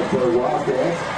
to the Wildcats.